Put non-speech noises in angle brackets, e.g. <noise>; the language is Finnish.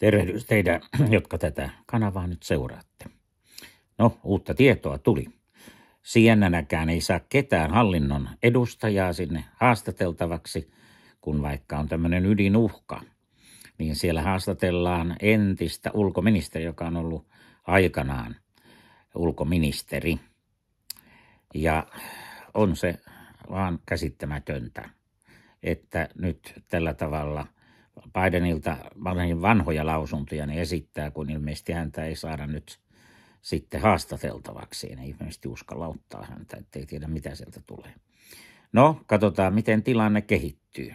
Tervehdys teidän, <clears throat> jotka tätä kanavaa nyt seuraatte. No, uutta tietoa tuli. Siennänäkään ei saa ketään hallinnon edustajaa sinne haastateltavaksi, kun vaikka on tämmöinen ydinuhka. Niin siellä haastatellaan entistä ulkoministeri, joka on ollut aikanaan ulkoministeri. Ja on se vaan käsittämätöntä, että nyt tällä tavalla – Bidenilta vanhoja lausuntoja ne esittää, kun ilmeisesti häntä ei saada nyt sitten haastateltavaksi. Ei ilmeisesti uskalla ottaa häntä, ettei tiedä mitä sieltä tulee. No, katsotaan miten tilanne kehittyy.